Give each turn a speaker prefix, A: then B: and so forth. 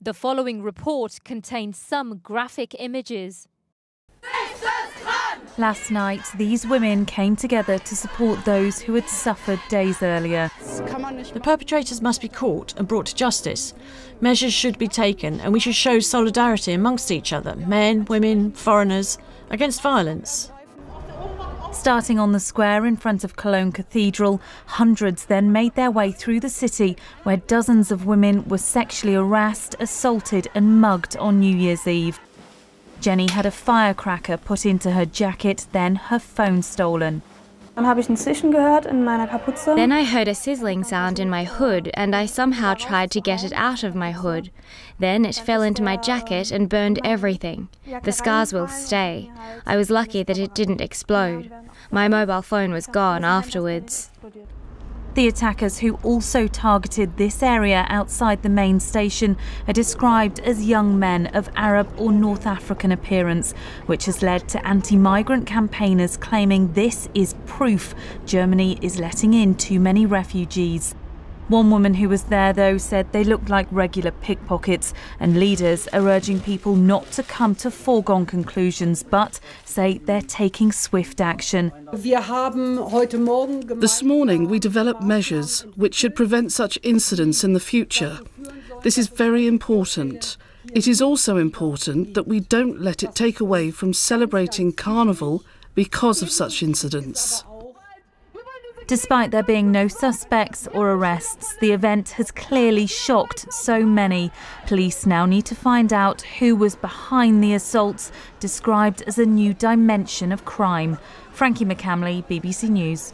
A: The following report contains some graphic images.
B: Last night, these women came together to support those who had suffered days earlier.
C: The perpetrators must be caught and brought to justice. Measures should be taken, and we should show solidarity amongst each other men, women, foreigners against violence.
B: Starting on the square in front of Cologne Cathedral, hundreds then made their way through the city where dozens of women were sexually harassed, assaulted, and mugged on New Year's Eve. Jenny had a firecracker put into her jacket, then her phone stolen.
D: Dann habe ich ein Zischen gehört in meiner Kapuze.
E: Then I heard a sizzling sound in my hood, and I somehow tried to get it out of my hood. Then it fell into my jacket and burned everything. The scars will stay. I was lucky that it didn't explode. My mobile phone was gone afterwards.
B: The attackers, who also targeted this area outside the main station, are described as young men of Arab or North African appearance, which has led to anti migrant campaigners claiming this is proof Germany is letting in too many refugees. One woman who was there, though, said they looked like regular pickpockets, and leaders are urging people not to come to foregone conclusions, but say they're taking swift action.
F: This morning, we developed measures which should prevent such incidents in the future. This is very important. It is also important that we don't let it take away from celebrating Carnival because of such incidents.
B: Despite there being no suspects or arrests, the event has clearly shocked so many. Police now need to find out who was behind the assaults, described as a new dimension of crime. Frankie McCamley, BBC News.